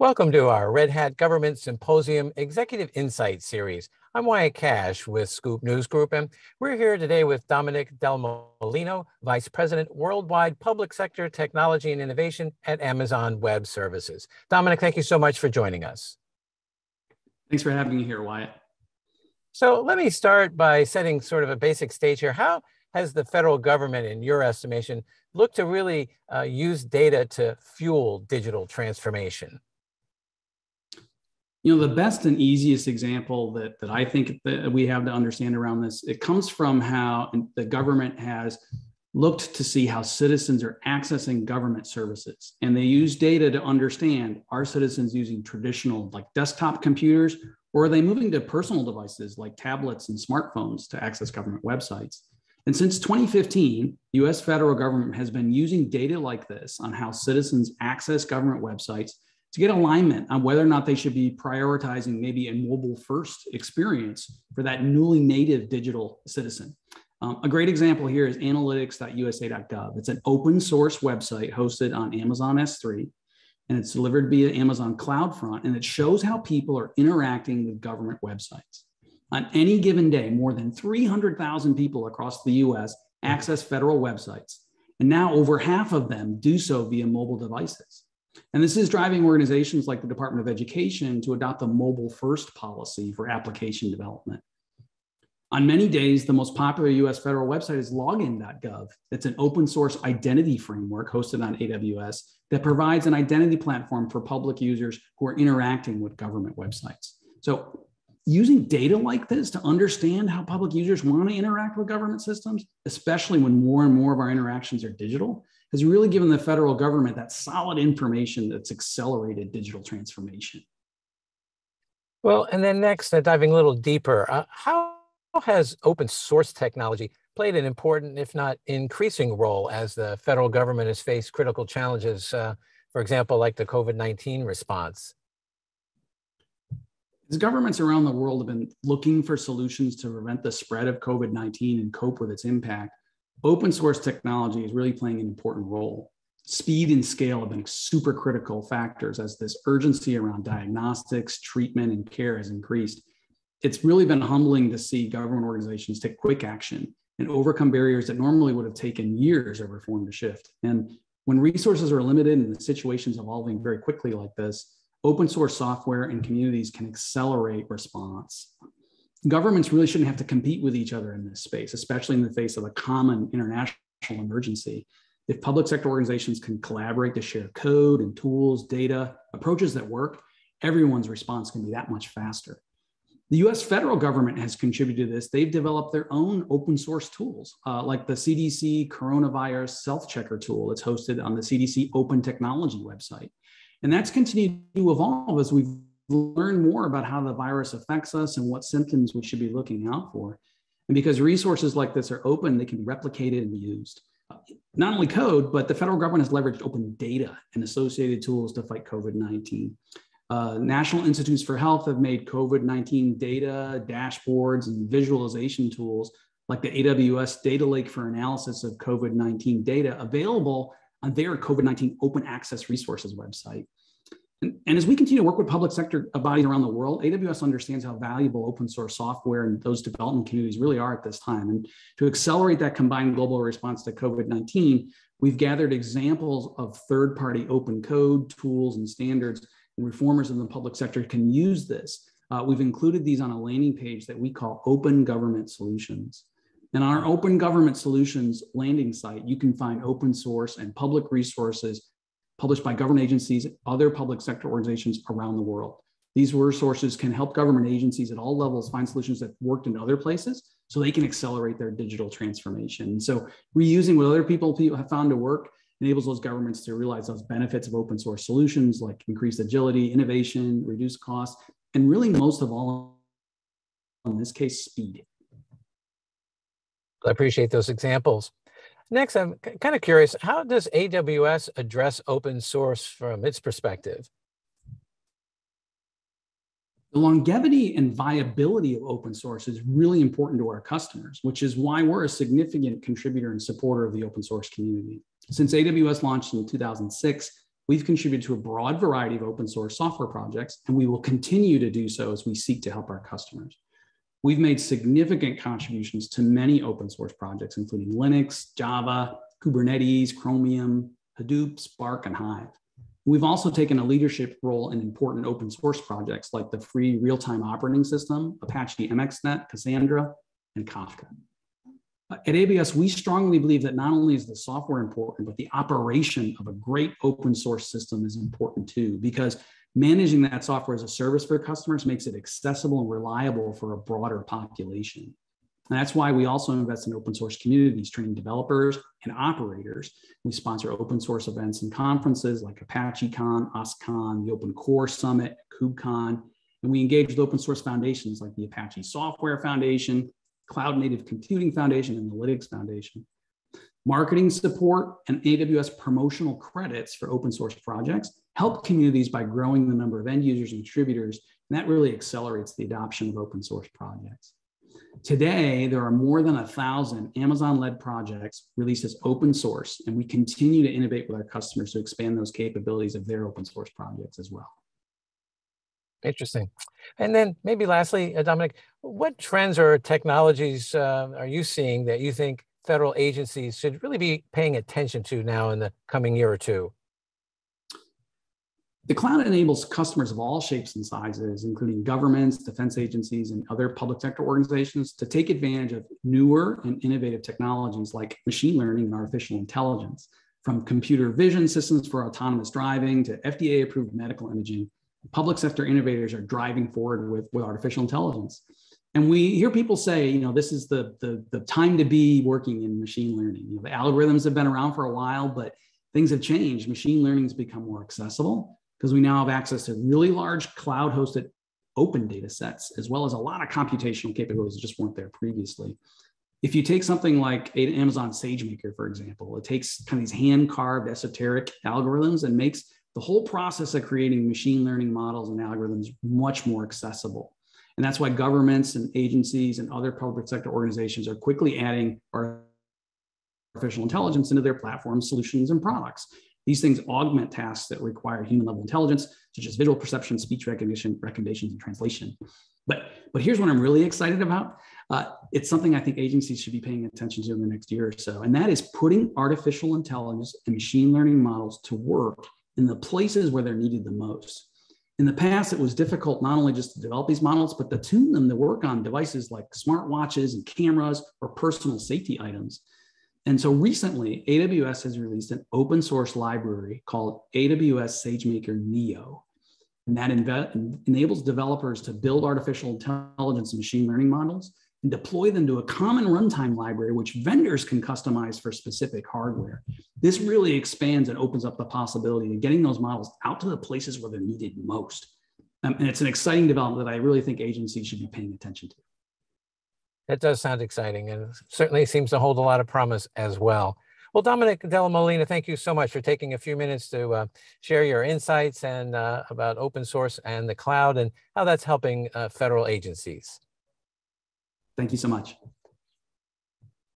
Welcome to our Red Hat Government Symposium Executive Insight Series. I'm Wyatt Kash with Scoop News Group, and we're here today with Dominic Del Molino, Vice President, Worldwide Public Sector Technology and Innovation at Amazon Web Services. Dominic, thank you so much for joining us. Thanks for having me here, Wyatt. So let me start by setting sort of a basic stage here. How has the federal government, in your estimation, looked to really uh, use data to fuel digital transformation? You know the best and easiest example that that i think that we have to understand around this it comes from how the government has looked to see how citizens are accessing government services. And they use data to understand are citizens using traditional like desktop computers or are they moving to personal devices like tablets and smartphones to access government websites? And since 2015 the us federal government has been using data like this on how citizens access government websites to get alignment on whether or not they should be prioritizing maybe a mobile first experience for that newly native digital citizen. Um, a great example here is analytics.usa.gov. It's an open source website hosted on Amazon S3, and it's delivered via Amazon CloudFront, and it shows how people are interacting with government websites. On any given day, more than 300,000 people across the US access federal websites, and now over half of them do so via mobile devices. And this is driving organizations like the Department of Education to adopt a mobile first policy for application development. On many days, the most popular US federal website is login.gov. It's an open source identity framework hosted on AWS that provides an identity platform for public users who are interacting with government websites. So, using data like this to understand how public users want to interact with government systems, especially when more and more of our interactions are digital, has really given the federal government that solid information that's accelerated digital transformation. Well, and then next, uh, diving a little deeper, uh, how has open source technology played an important, if not increasing role as the federal government has faced critical challenges, uh, for example, like the COVID-19 response? As governments around the world have been looking for solutions to prevent the spread of COVID 19 and cope with its impact, open source technology is really playing an important role. Speed and scale have been super critical factors as this urgency around diagnostics, treatment, and care has increased. It's really been humbling to see government organizations take quick action and overcome barriers that normally would have taken years of reform to shift. And when resources are limited and the situation's evolving very quickly like this, open source software and communities can accelerate response governments really shouldn't have to compete with each other in this space, especially in the face of a common international emergency. If public sector organizations can collaborate to share code and tools, data, approaches that work, everyone's response can be that much faster. The US federal government has contributed to this. They've developed their own open source tools, uh, like the CDC coronavirus self checker tool that's hosted on the CDC Open Technology website. And that's continued to evolve as we've learn more about how the virus affects us and what symptoms we should be looking out for. And because resources like this are open, they can be replicated and used. Not only code, but the federal government has leveraged open data and associated tools to fight COVID 19. Uh, National Institutes for Health have made COVID 19 data, dashboards, and visualization tools like the AWS Data Lake for analysis of COVID 19 data available on their COVID 19 open access resources website. And, and, as we continue to work with public sector bodies around the world, AWS understands how valuable open source software and those development communities really are at this time. And to accelerate that combined global response to COVID 19, we've gathered examples of third party open code tools and standards, and reformers in the public sector can use this. Uh, we've included these on a landing page that we call Open Government Solutions. And on our Open Government Solutions landing site, you can find open source and public resources published by government agencies, other public sector organizations around the world. These resources can help government agencies at all levels find solutions that worked in other places so they can accelerate their digital transformation. So reusing what other people have found to work enables those governments to realize those benefits of open source solutions like increased agility, innovation, reduced costs, and really most of all, in this case, speed. I appreciate those examples. Next, I'm kind of curious, how does AWS address open source from its perspective? The longevity and viability of open source is really important to our customers, which is why we're a significant contributor and supporter of the open source community. Since AWS launched in 2006, we've contributed to a broad variety of open source software projects, and we will continue to do so as we seek to help our customers. We've made significant contributions to many open source projects, including Linux, Java, Kubernetes, Chromium, Hadoop, Spark, and Hive. We've also taken a leadership role in important open source projects like the free real-time operating system, Apache MXNet, Cassandra, and Kafka. At AWS, we strongly believe that not only is the software important, but the operation of a great open source system is important too, because managing that software as a service for customers makes it accessible and reliable for a broader population. And that's why we also invest in open source communities, training developers and operators. We sponsor open source events and conferences like ApacheCon, OSCON, the Open Core Summit, KubeCon, and we engage with open source foundations like the Apache Software Foundation, Cloud Native Computing Foundation, and the Linux Foundation. Marketing support and AWS promotional credits for open source projects help communities by growing the number of end users and contributors, and that really accelerates the adoption of open source projects. Today, there are more than a thousand Amazon-led projects released as open source, and we continue to innovate with our customers to expand those capabilities of their open source projects as well. Interesting. And then maybe lastly, uh, Dominic, what trends or technologies uh, are you seeing that you think federal agencies should really be paying attention to now in the coming year or two? The cloud enables customers of all shapes and sizes, including governments, defense agencies, and other public sector organizations, to take advantage of newer and innovative technologies like machine learning and artificial intelligence. From computer vision systems for autonomous driving to FDA approved medical imaging, public sector innovators are driving forward with, with artificial intelligence. And we hear people say, you know, this is the, the, the time to be working in machine learning. You know, the algorithms have been around for a while, but things have changed. Machine learning has become more accessible because we now have access to really large cloud hosted open data sets, as well as a lot of computational capabilities that just weren't there previously. If you take something like Amazon SageMaker, for example, it takes kind of these hand carved esoteric algorithms and makes the whole process of creating machine learning models and algorithms much more accessible. And that's why governments and agencies and other public sector organizations are quickly adding artificial intelligence into their platforms, solutions, and products. These things augment tasks that require human level intelligence, such as visual perception, speech recognition, recommendations, and translation. But, but here's what I'm really excited about. Uh, it's something I think agencies should be paying attention to in the next year or so, and that is putting artificial intelligence and machine learning models to work in the places where they're needed the most. In the past, it was difficult not only just to develop these models, but to tune them to work on devices like smartwatches and cameras or personal safety items. And so recently, AWS has released an open source library called AWS SageMaker Neo. And that enables developers to build artificial intelligence and machine learning models and deploy them to a common runtime library, which vendors can customize for specific hardware. This really expands and opens up the possibility of getting those models out to the places where they're needed most. Um, and it's an exciting development that I really think agencies should be paying attention to. That does sound exciting and certainly seems to hold a lot of promise as well. Well, Dominic Delmolino, thank you so much for taking a few minutes to uh, share your insights and uh, about open source and the cloud and how that's helping uh, federal agencies. Thank you so much.